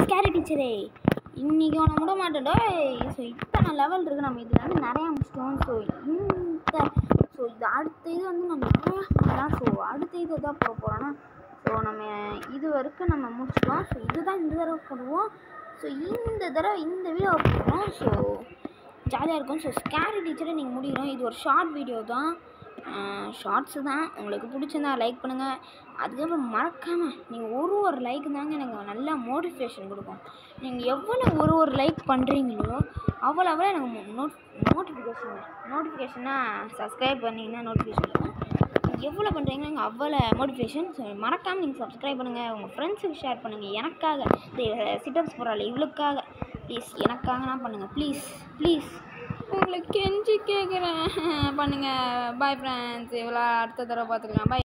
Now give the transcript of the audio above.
Scary டீச்சரே இன்றைக்கி ஒன்று விட மாட்டேன்டா ஸோ இத்தனை லெவல் இருக்குது நம்ம இதில் வந்து நிறையா முடிச்சிட்டோம். ஸோ இந்த ஸோ இது அடுத்த இது வந்து நம்ம நிறையா ஸோ அடுத்த இது தான் போக போகிறோன்னா ஸோ நம்ம இது வரைக்கும் நம்ம முடிச்சிட்டோம். ஸோ இதுதான் இந்த தடவை போடுவோம். ஸோ இந்த தடவை இந்த வீடியோ போடுறோம் ஸோ ஜாலியாக இருக்கும். ஸோ ஸ்கேரி டீச்சரை நீங்கள் முடிக்கிறோம் இது ஒரு ஷார்ட் வீடியோ தான். ஷார்ட்ஸு தான். உங்களுக்கு பிடிச்சிருந்தா லைக் பண்ணுங்கள் அதுக்கப்புறம் மறக்காமல் நீங்கள் ஒரு ஒரு லைக் தாங்க எனக்கு நல்லா மோட்டிவேஷன் கொடுக்கும். நீங்கள் எவ்வளோ ஒரு ஒரு லைக் பண்ணுறீங்களோ அவ்வளோ அவ்வளோ எனக்கு நோட் நோட்டிஃபிகேஷன் நோட்டிஃபிகேஷனாக சப்ஸ்கிரைப் பண்ணிங்கன்னா நோட்டிஃபிகேஷன் இருக்கும் நீங்கள் எவ்வளோ பண்ணுறீங்களோ எனக்கு அவ்வளோ மோட்டிவேஷன் ஸோ மறக்காமல் நீங்கள் சப்ஸ்கிரைப் பண்ணுங்கள் உங்கள் ஃப்ரெண்ட்ஸுக்கு ஷேர் பண்ணுங்கள் எனக்காக சிட்டப்ஸ் போகிறாள் இவளுக்காக. ப்ளீஸ் எனக்காகலாம் பண்ணுங்கள் ப்ளீஸ் ப்ளீஸ் உங்களுக்கு கேட்குறேன் பண்ணுங்கள் பாய் ஃப்ரெண்ட்ஸ் இவ்வளோ அடுத்த தடவை பார்த்துக்கலாம். பாய்